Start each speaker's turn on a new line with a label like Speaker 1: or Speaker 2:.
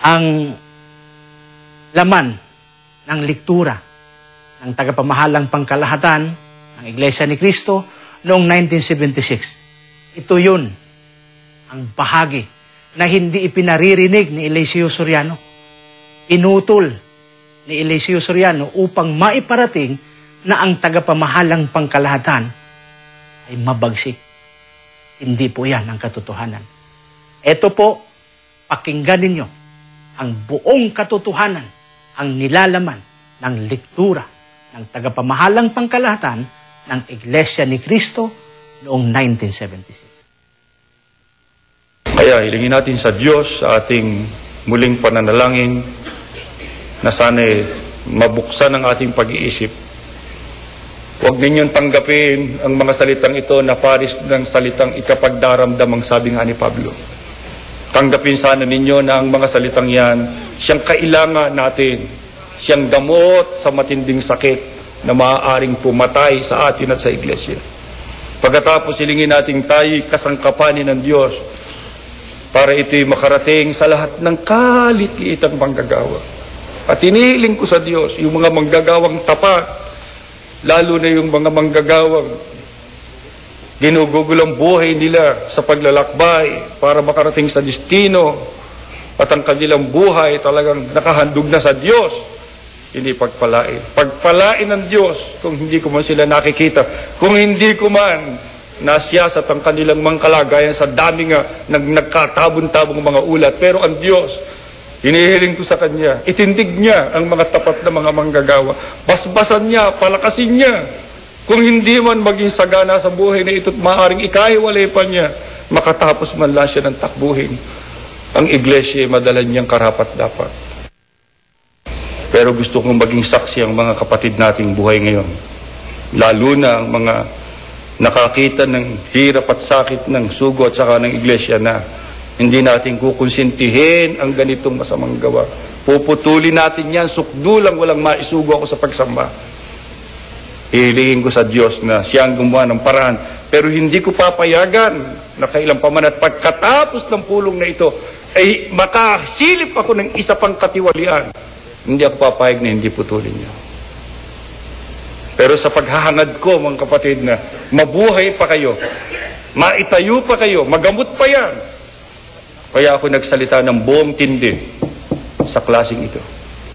Speaker 1: ang laman ng liktura ng tagapamahalang pangkalahatan ng Iglesia ni Cristo noong 1976. Ito yun, ang bahagi na hindi ipinaririnig ni Eliseo Soriano. Pinutol ni Eliseo Soriano upang maiparating na ang tagapamahalang pangkalahatan ay mabagsik. Hindi po yan ang katotohanan. Ito po, pakinggan ninyo ang buong katotohanan, ang nilalaman ng lektura ng tagapamahalang pangkalahatan ng Iglesia ni Cristo noong 1976.
Speaker 2: Kaya hilingin natin sa Diyos sa ating muling pananalangin na sana'y mabuksan ang ating pag-iisip. Huwag ninyong tanggapin ang mga salitang ito na paris ng salitang ikapagdaramdam ang sabi nga ni Pablo. Tanggapin sana ninyo na ang mga salitang yan, siyang kailangan natin, siyang gamot sa matinding sakit na maaaring pumatay sa atin at sa iglesia. Pagkatapos silingin natin tayo kasangkapanin ng Diyos para ito'y makarating sa lahat ng kalit-liitang manggagawa. At inihiling ko sa Diyos, yung mga manggagawang tapat, lalo na yung mga manggagawang ginugugol ang buhay nila sa paglalakbay para makarating sa destino at ang kanilang buhay talagang nakahandog na sa Diyos, hindi pagpalain. Pagpalain ng Diyos kung hindi ko man sila nakikita, kung hindi ko man nasiyasat ang kanilang mga sa dami nga nag, nagkatabon-tabong mga ulat. Pero ang Diyos, hinihiling ko sa Kanya, itindig niya ang mga tapat na mga manggagawa. Basbasan niya, palakasin niya. Kung hindi man maging sagana sa buhay na ito't maaring ikahiwalay pa niya, makatapos man lang siya ng takbuhin. Ang iglesia ay madala niyang karapat dapat. Pero gusto kong maging saksi ang mga kapatid nating buhay ngayon. Lalo na ang mga nakakita ng hirap at sakit ng sugo at saka ng iglesia na hindi natin kukonsintihin ang ganitong masamang gawa. Puputulin natin yan, sukdulang walang maisugo ako sa pagsamba. Hilingin ko sa Diyos na siya ang gumawa ng paraan. Pero hindi ko papayagan na kailan pa man at pagkatapos ng pulong na ito, ay makasilip ako ng isa pang katiwalian. Hindi ako papayag na hindi putulin niya. Pero sa paghahangad ko, mga kapatid, na mabuhay pa kayo, maitayo pa kayo, magamot pa yan. Kaya ako nagsalita ng buong tindi sa klaseng ito.